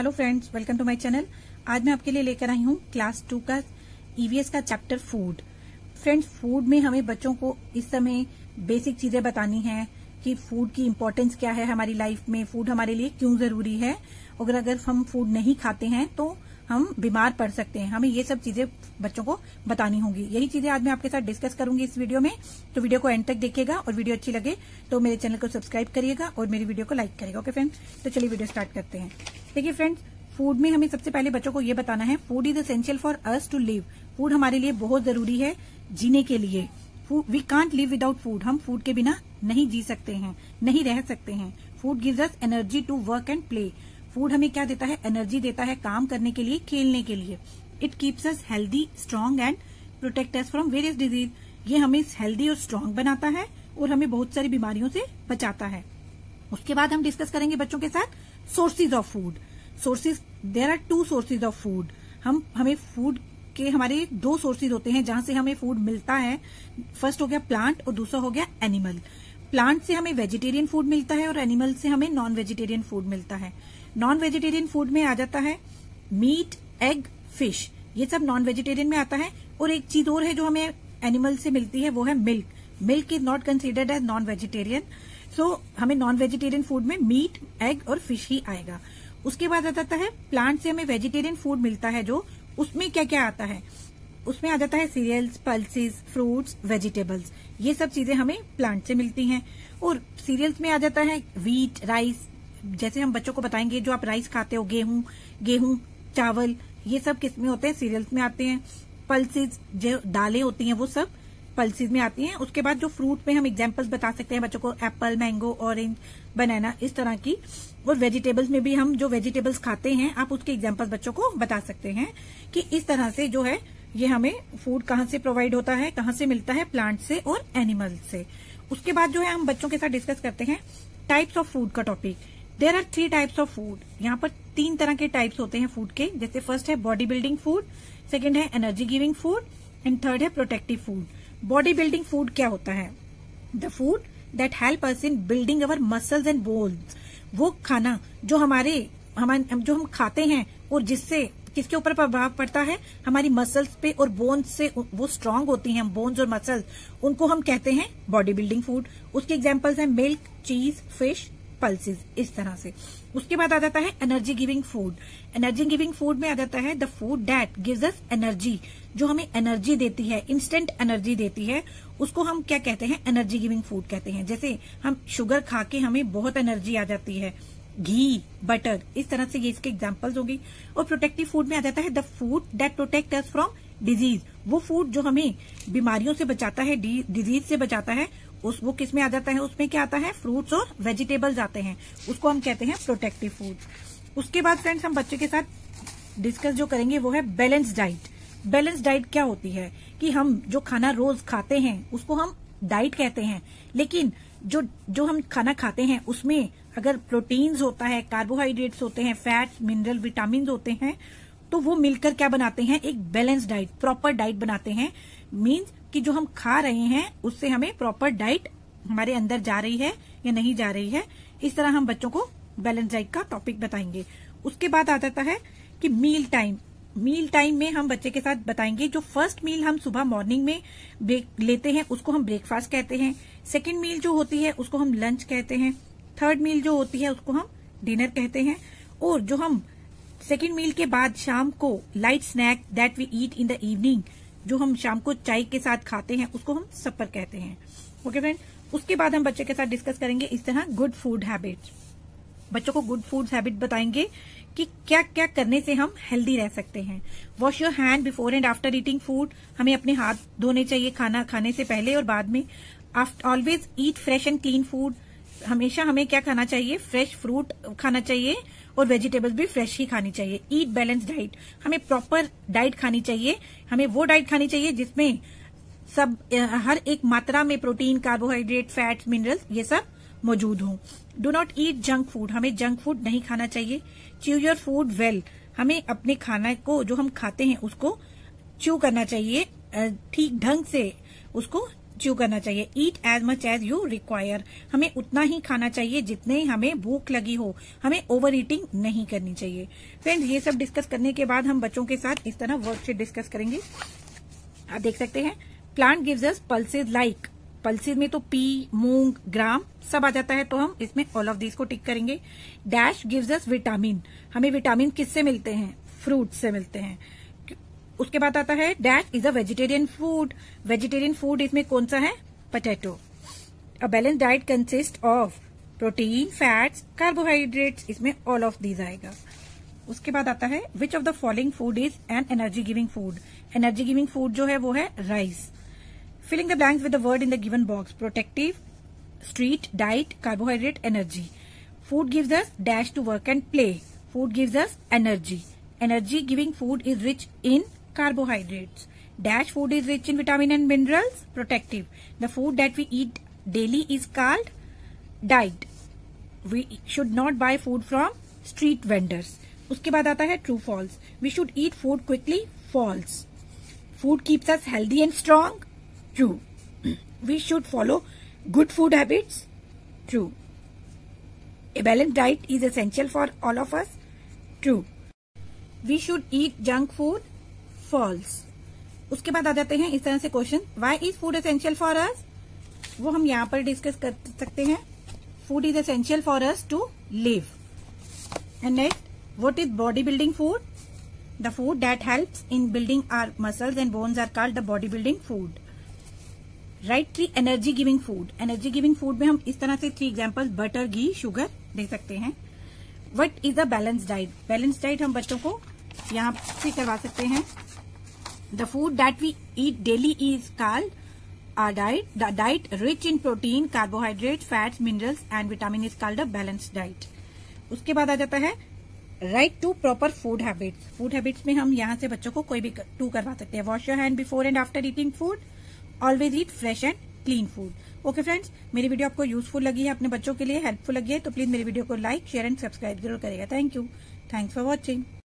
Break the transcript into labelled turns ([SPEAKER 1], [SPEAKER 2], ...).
[SPEAKER 1] Hello friends welcome to my channel आज मैं आपके लिए लेकर आई हूँ क्लास टू का ईवीएस का चैप्टर फ़ूड फ्रेंड्स फ़ूड में हमें बच्चों को इस समय बेसिक चीज़ें बतानी है कि फ़ूड की इम्पोर्टेंस क्या है हमारी लाइफ में फ़ूड हमारे लिए क्यों ज़रूरी है। और अगर हम फ़ूड नहीं खाते हैं तो हम बीमार पड़ सकते हैं। हमें ये सब चीज़ें बच्चों को बतानी होगी। यही चीज़ें आज मैं आपके साथ डिस्कस करूँगी इस वीडियो में। तो वीडियो को एंड तक देखिएगा और वीडियो अच्छी लगे तो मेरे चैनल को सब्सक्राइब करिएगा और मेरी वीडियो को लाइक करिएगा। ओके फ्रेंड्स तो चलिए वीडियो स्टार्ट करते हैं। देखिए फ्रेंड्स फ़ूड में हमें सबसे पहले बच्चों को ये बताना है food is essential for us to live food हमारे लिए बहुत ज़रूरी है जीने के लिए। We can't live without food हम फ़ूड के बिना नहीं जी सकते हैं, नहीं रह सकते हैं। Food gives us energy to work and play food हमें क्या देता है? एनर्जी देता है काम करने के लिए, खेलने के लिए। It keeps us healthy strong and protect us from various disease ये हमें हेल्दी और स्ट्रांग बनाता है और हमें बहुत सारी बीमारियों से बचाता है। उसके बाद हम डिस्कस करेंगे बच्चों के साथ sources of food sources there are two sources of food हम, हमें फ़ूड के हमारे दो सोर्सेज होते हैं जहाँ से हमें फ़ूड मिलता है। फ़र्स्ट हो गया प्लांट और दूसरा हो गया एनिमल प्लांट से हमें वेजिटेरियन फ़ूड मिलता है और एनिमल से हमें नॉन वेजिटेरियन फ़ूड मिलता है। नॉन वेजिटेरियन फ़ूड में आ जाता है मीट एग फ़िश ये सब नॉन वेजिटेरियन में आता है। और एक चीज़ और है जो हमें एनिमल से मिलती है, वो है milk milk is not considered as non vegetarian so हमें नॉन वेजिटेरियन फ़ूड में मीट एग और फ़िश ही आएगा। उसके बाद आ जाता है प्लांट से हमें वेजिटेरियन फ़ूड मिलता है जो उसमें क्या क्या आता है? उसमें आ जाता है सीरियल्स पल्सेस फ्रूट्स वेजिटेबल्स ये सब चीज़ें हमें प्लांट से मिलती हैं। और सीरियल्स में आ जाता है वीट राइस जैसे हम बच्चों को बताएँगे, जो आप राइस खाते हो, गेहूँ गेहूँ, चावल, ये सब किसमें होते हैं? सीरियल्स में आते हैं। पल्सिस जो दालें होती हैं, वो सब पल्सिस में आती हैं। उसके बाद जो फ्रूट में हम एग्जाम्पल्स बता सकते हैं, बच्चों को एप्पल, मैंगो, ऑरेंज, बनाना, इस तरह की। और वेजिटेबल्स में भी हम जो वेजिटेबल्स खाते हैं, आप उसके एग्जाम्पल्स बच्चों को बता सकते हैं कि इस तरह से जो है, ये हमें फ़ूड कहाँ से प्रोवाइड होता है, कहाँ से मिलता है प्लांट से और एनिमल से। उसके बाद जो है, हम बच्चों के साथ डिस्कस करते हैं टाइप्स ऑफ़ फ़ूड का topic there are three types of food यहाँ पर तीन तरह के टाइप्स होते हैं फ़ूड के। जैसे फ़र्स्ट है बॉडी बिल्डिंग फ़ूड सेकेंड है energy giving food and third है protective food body building food क्या होता है? The food that help us in building our muscles and bones वो खाना जो हमारे हमारे, जो हम खाते हैं और जिससे, किसके ऊपर प्रभाव पड़ता है? हमारी मसल्स पे और बोन्स से वो स्ट्रांग होती हैं बोन्स और मसल्स उनको हम कहते हैं बॉडी बिल्डिंग फ़ूड उसके एग्जाम्पल्स हैं मिल्क चीज़ फ़िश पल्सेस इस तरह से। उसके बाद आ जाता है energy giving food energy giving food में आ जाता है the food that gives us energy जो हमें एनर्जी देती है इंस्टेंट एनर्जी देती है, उसको हम क्या कहते हैं? एनर्जी गिविंग फ़ूड कहते हैं। जैसे हम शुगर खा के हमें बहुत एनर्जी आ जाती है। घी बटर इस तरह से ये इसके एग्जाम्पल्स होगी। और प्रोटेक्टिव फ़ूड में आ जाता है the food that protect us from disease वो फ़ूड जो हमें बीमारियों से बचाता है डिज़ीज़ से बचाता है उस वो किसमें आ जाता है? उसमें क्या आता है? फ्रूट्स और वेजिटेबल्स आते हैं। उसको हम कहते हैं प्रोटेक्टिव फ़ूड उसके बाद फ्रेंड्स हम बच्चे के साथ डिस्कस जो करेंगे वो है बैलेंस डाइट बैलेंस डाइट क्या होती है? कि हम जो खाना रोज खाते हैं, उसको हम डाइट कहते हैं। लेकिन जो जो हम खाना खाते हैं, उसमें अगर प्रोटीन्स होता है कार्बोहाइड्रेट्स होते हैं फैट्स मिनरल विटामिन होते हैं तो वो मिलकर क्या बनाते हैं? एक बैलेंस डाइट प्रॉपर डाइट बनाते हैं। मीन्स कि जो हम खा रहे हैं, उससे हमें प्रॉपर डाइट हमारे अंदर जा रही है या नहीं जा रही है, इस तरह हम बच्चों को बैलेंस डाइट का टॉपिक बताएँगे। उसके बाद आ जाता है कि मील टाइम मील टाइम में हम बच्चे के साथ बताएँगे, जो फ़र्स्ट मील हम सुबह मॉर्निंग में लेते हैं, उसको हम ब्रेकफास्ट कहते हैं। सेकेंड मील जो होती है, उसको हम लंच कहते हैं। थर्ड मील जो होती है, उसको हम डिनर कहते हैं। और जो हम सेकेंड मील के बाद शाम को light snack that we eat in the evening जो हम शाम को चाय के साथ खाते हैं, उसको हम सपर कहते हैं। ओके फ्रेंड उसके बाद हम बच्चे के साथ डिस्कस करेंगे इस तरह गुड फ़ूड हैबिट बच्चों को गुड फ़ूड हैबिट बताएँगे कि क्या क्या करने से हम हेल्दी रह सकते हैं। Wash your hand before and after eating food हमें अपने हाथ धोने चाहिए खाना खाने से पहले और बाद में। Always eat fresh and clean food हमेशा हमें क्या खाना चाहिए? फ्रेश फ्रूट खाना चाहिए। और वेजिटेबल्स भी फ्रेश ही खानी चाहिए। ईट बैलेंस डाइट हमें प्रॉपर डाइट खानी चाहिए। हमें वो डाइट खानी चाहिए जिसमें सब हर एक मात्रा में प्रोटीन कार्बोहाइड्रेट फैट्स मिनरल्स ये सब मौजूद हों। Do not eat junk food हमें जंक फ़ूड नहीं खाना चाहिए। च्यू योर फ़ूड वेल हमें अपने खाना को, जो हम खाते हैं, उसको च्यू करना चाहिए। ठीक ढंग से उसको च्यू करना चाहिए। Eat as much as you require हमें उतना ही खाना चाहिए जितने हमें भूख लगी हो। हमें ओवर ईटिंग नहीं करनी चाहिए। फ्रेंड्स ये सब डिस्कस करने के बाद हम बच्चों के साथ इस तरह वर्कशीट डिस्कस करेंगे। आप देख सकते हैं plant gives us pulses like pulses में तो पी मूंग ग्राम सब आ जाता है तो हम इसमें ऑल ऑफ़ दिस को टिक करेंगे। डैश गिव्स अस विटामिन हमें विटामिन किससे मिलते हैं? फ्रूट से मिलते हैं। उसके बाद आता है dash is a vegetarian food vegetarian food इसमें कौन सा है? Potato a balance diet consist of protein fats carbohydrates इसमें ऑल ऑफ़ दीज आएगा। उसके बाद आता है which of the following food is an energy giving food energy giving food जो है, वो है rice filling the blanks with the word in the given box protective street diet carbohydrate energy food gives us dash to work and play food gives us energy energy giving food is rich in carbohydrates. Dash food is rich in vitamin and minerals. Protective. The food that we eat daily is called diet. We should not buy food from street vendors. उसके बाद आता है true false we should eat food quickly false food keeps us healthy and strong true we should follow good food habits true A balanced diet is essential for all of us. True. We should eat junk food False उसके बाद आ जाते हैं इस तरह से question why is food essential for us वो हम यहाँ पर डिस्कस कर सकते हैं. Food is essential for us to live and next what is body building food the food that helps in building our muscles and bones are called the body building food right three energy giving food energy giving food में हम इस तरह से three example butter ghee sugar दे सकते हैं. What is a balance diet balance diet हम बच्चों को यहाँ से करवा सकते हैं. The food that we eat daily is called our diet. The diet rich in protein, carbohydrates, fats, minerals and vitamin is called a balanced diet. उसके बाद आ जाता है write two proper food habits food habits में हम यहाँ से बच्चों को कोई भी टू करवा सकते हैं. Wash your hand before and after eating food always eat fresh and clean food okay friends मेरी वीडियो आपको यूजफुल लगी है अपने बच्चों के लिए हेल्पफुल लगी है तो प्लीज़ मेरी वीडियो को लाइक शेयर एंड सब्सक्राइब ज़रूर करेगा. Thank you thanks for watching